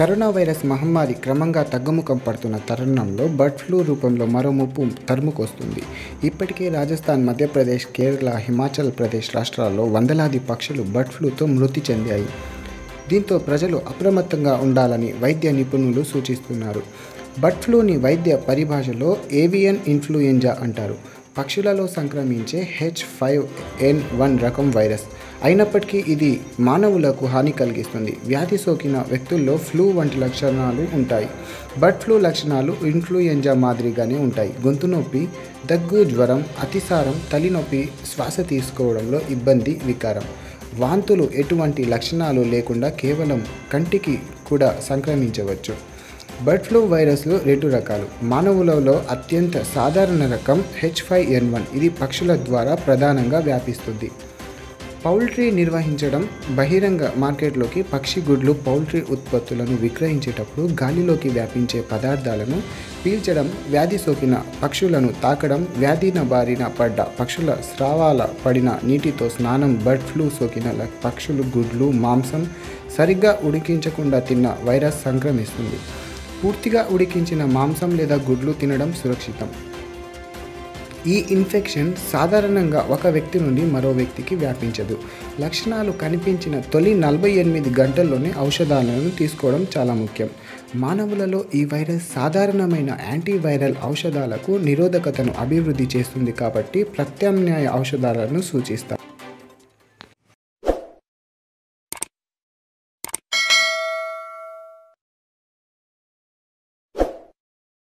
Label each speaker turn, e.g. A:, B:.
A: Corona virus మహమ్మారి క్రమంగా తగ్గుముఖం పడుతున్న తరుణంలో బర్డ్ ఫ్లూ రూపంలో మరో ముప్పు తరుముకొస్తుంది. ఇప్పటికే రాజస్థాన్ మధ్యప్రదేశ్ కేరళ హిమాచల్ ప్రదేశ్ రాష్ట్రాల్లో వందలాది పక్షులు బర్డ్ ఫ్లూతో మృతి చెందాయి. దీంతో ప్రజలు అప్రమత్తంగా ఉండాలని వైద్య నిపుణులు సూచిస్తున్నారు. బర్డ్ ఫ్లూని వైద్య పరిభాషలో ఏవియన్ ఇన్ఫ్లుయెంజా అంటారు. పక్షులలో సంక్రమించే హెచ్ ఫైవ్ ఎన్ వన్ రకం వైరస్. అయినప్పటికీ ఇది మానవులకు హాని కలిగిస్తుంది. వ్యాధి సోకిన వ్యక్తుల్లో ఫ్లూ వంటి లక్షణాలు ఉంటాయి. బర్డ్ ఫ్లూ లక్షణాలు ఇన్ఫ్లుయెంజా మాదిరిగానే ఉంటాయి. గొంతు నొప్పి దగ్గు జ్వరం అతిసారం తలినొప్పి శ్వాస తీసుకోవడంలో ఇబ్బంది వికారం. వాంతులు ఎటువంటి లక్షణాలు లేకుండా కేవలం కంటికి కూడా సంక్రమించవచ్చు. బర్డ్ ఫ్లూ వైరస్లు రెండు రకాలు. మానవులలో అత్యంత సాధారణ రకం హెచ్ ఫైవ్ ఎన్ వన్ ఇది పక్షుల ద్వారా ప్రధానంగా వ్యాపిస్తుంది. పౌల్ట్రీ నిర్వహించడం బహిరంగ మార్కెట్లోకి పక్షి గుడ్లు పౌల్ట్రీ ఉత్పత్తులను విక్రయించేటప్పుడు గాలిలోకి వ్యాపించే పదార్థాలను పీల్చడం వ్యాధి సోకిన పక్షులను తాకడం వ్యాధిన బారిన పడ్డ పక్షుల స్రావాల పడిన నీటితో స్నానం బర్డ్ ఫ్లూ సోకిన పక్షులు గుడ్లు మాంసం సరిగ్గా ఉడికించకుండా తిన్న వైరస్ సంక్రమిస్తుంది. పూర్తిగా ఉడికించిన మాంసం లేదా గుడ్లు తినడం సురక్షితం. ఈ ఇన్ఫెక్షన్ సాధారణంగా ఒక వ్యక్తి నుండి మరో వ్యక్తికి వ్యాపించదు. లక్షణాలు కనిపించిన తొలి నలభై ఎనిమిది గంటల్లోనే ఔషధాలను తీసుకోవడం చాలా ముఖ్యం. మానవులలో ఈ వైరస్ సాధారణమైన యాంటీవైరల్ ఔషధాలకు నిరోధకతను అభివృద్ధి చేస్తుంది కాబట్టి ప్రత్యామ్నాయ ఔషధాలను సూచిస్తారు